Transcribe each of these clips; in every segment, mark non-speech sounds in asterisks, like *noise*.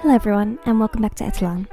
Hello, everyone, and welcome back to etellan.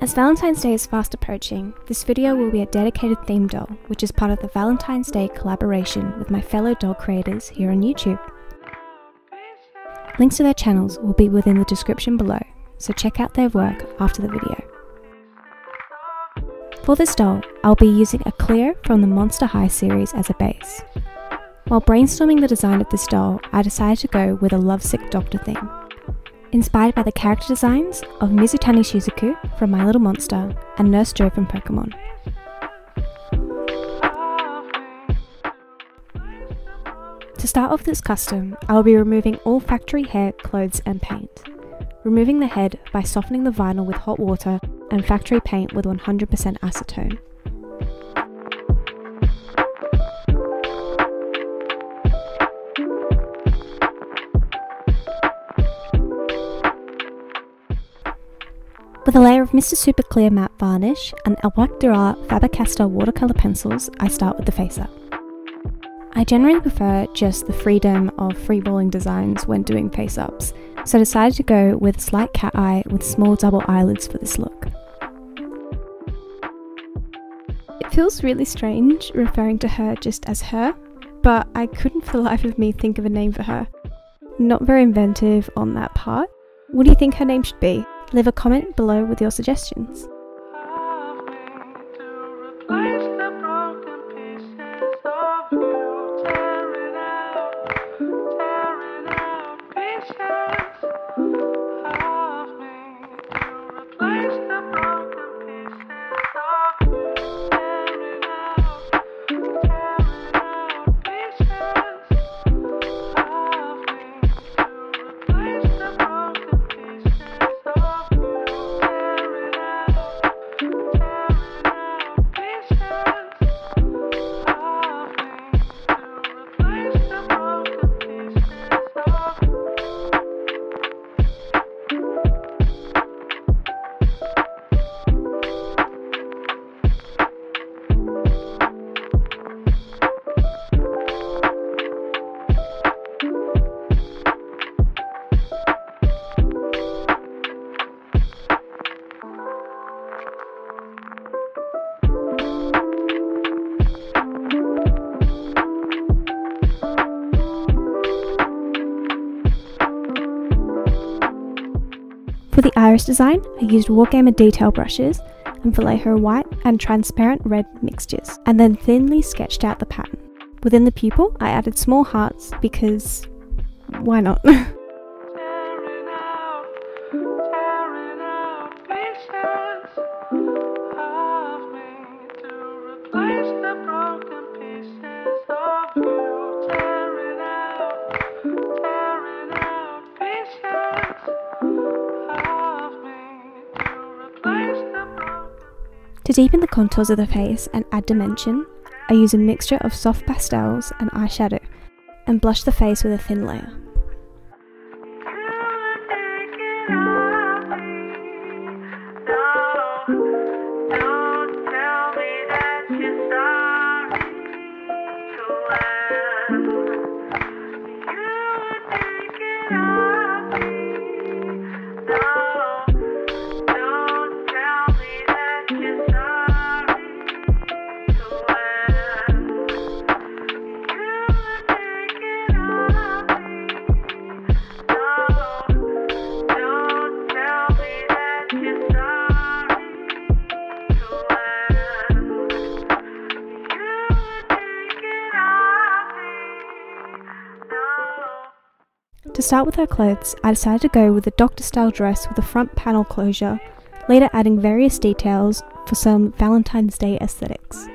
As Valentine's Day is fast approaching, this video will be a dedicated theme doll, which is part of the Valentine's Day collaboration with my fellow doll creators here on YouTube. Links to their channels will be within the description below, so check out their work after the video. For this doll, I'll be using a clear from the Monster High series as a base. While brainstorming the design of this doll, I decided to go with a lovesick doctor theme inspired by the character designs of Mizutani Shizuku from My Little Monster and Nurse Joy from Pokemon. To start off this custom, I will be removing all factory hair, clothes and paint. Removing the head by softening the vinyl with hot water and factory paint with 100% acetone. With a layer of Mr. Super Clear Matte Varnish and Albrecht Dürer Faber-Castell watercolour pencils, I start with the face up. I generally prefer just the freedom of freeballing designs when doing face ups, so I decided to go with a slight cat eye with small double eyelids for this look. It feels really strange referring to her just as her, but I couldn't for the life of me think of a name for her. Not very inventive on that part. What do you think her name should be? Leave a comment below with your suggestions. For the iris design, I used Wargamer detail brushes and Vallejo white and transparent red mixtures, and then thinly sketched out the pattern. Within the pupil, I added small hearts because why not? *laughs* To deepen the contours of the face and add dimension, I use a mixture of soft pastels and eyeshadow and blush the face with a thin layer. To start with her clothes, I decided to go with a doctor style dress with a front panel closure, later adding various details for some Valentine's Day aesthetics.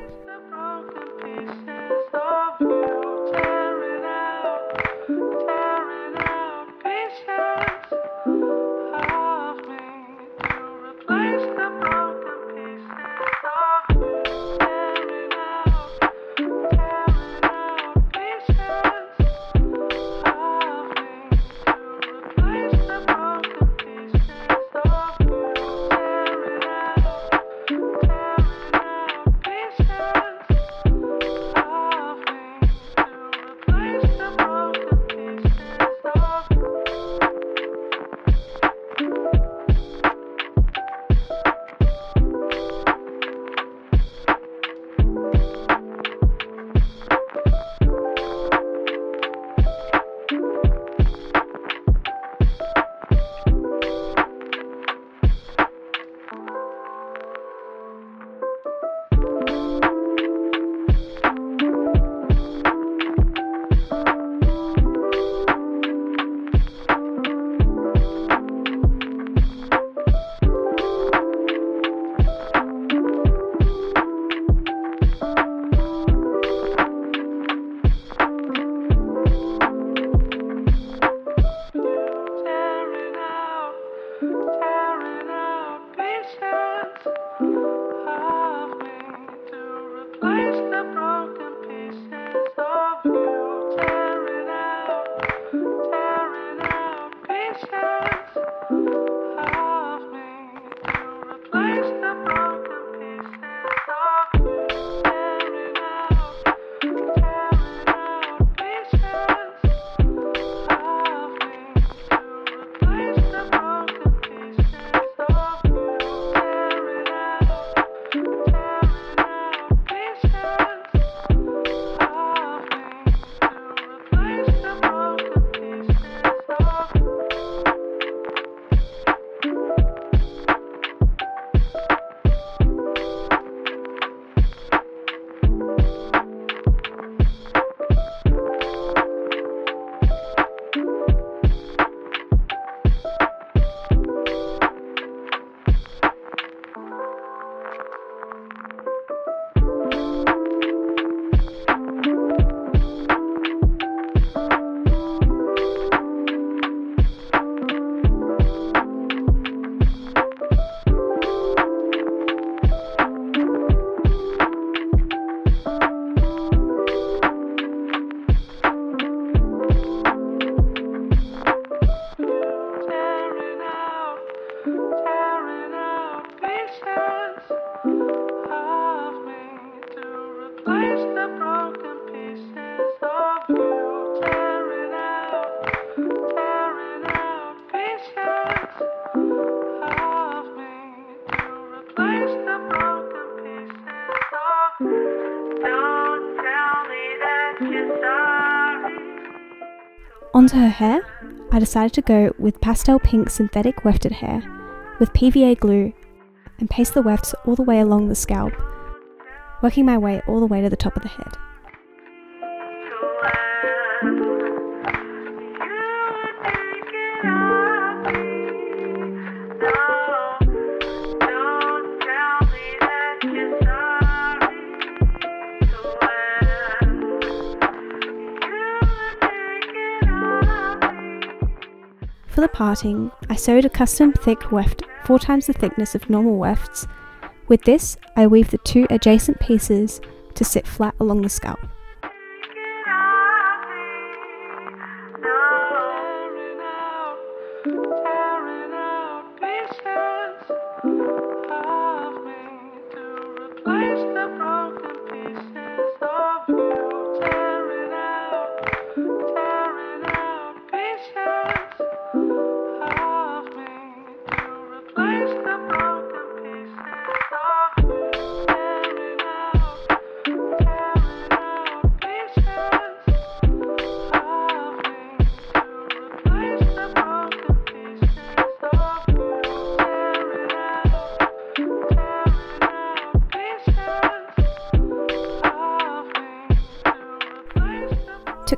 Onto her hair, I decided to go with pastel pink synthetic wefted hair with PVA glue and paste the wefts all the way along the scalp, working my way all the way to the top of the head. Parting, I sewed a custom thick weft four times the thickness of normal wefts. With this, I weave the two adjacent pieces to sit flat along the scalp.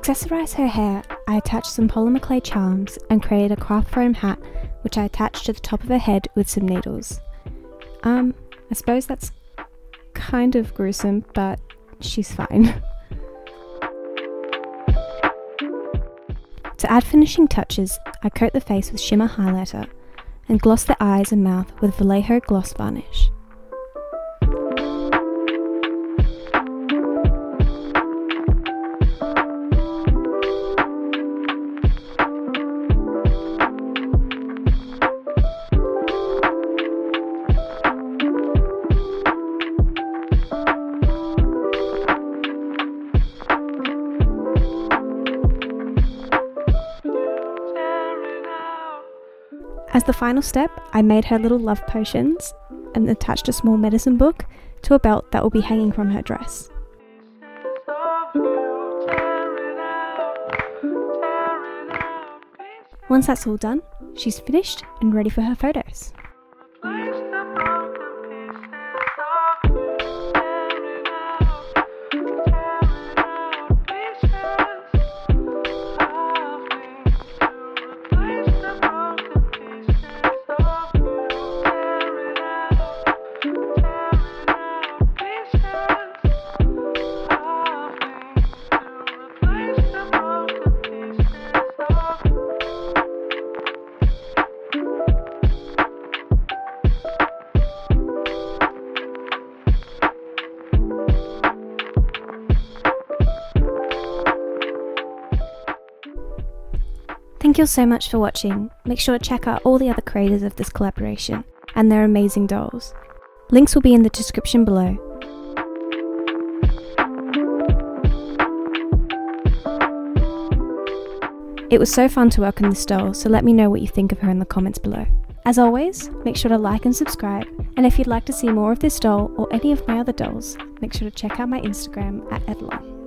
Accessorize her hair, I attached some polymer clay charms and created a craft foam hat which I attached to the top of her head with some needles. Um, I suppose that's kind of gruesome, but she's fine. *laughs* to add finishing touches, I coat the face with shimmer highlighter and gloss the eyes and mouth with Vallejo gloss varnish. As the final step, I made her little love potions and attached a small medicine book to a belt that will be hanging from her dress. Once that's all done, she's finished and ready for her photos. You so much for watching. Make sure to check out all the other creators of this collaboration and their amazing dolls. Links will be in the description below. It was so fun to work on this doll, so let me know what you think of her in the comments below. As always, make sure to like and subscribe, and if you'd like to see more of this doll or any of my other dolls, make sure to check out my Instagram at etellan.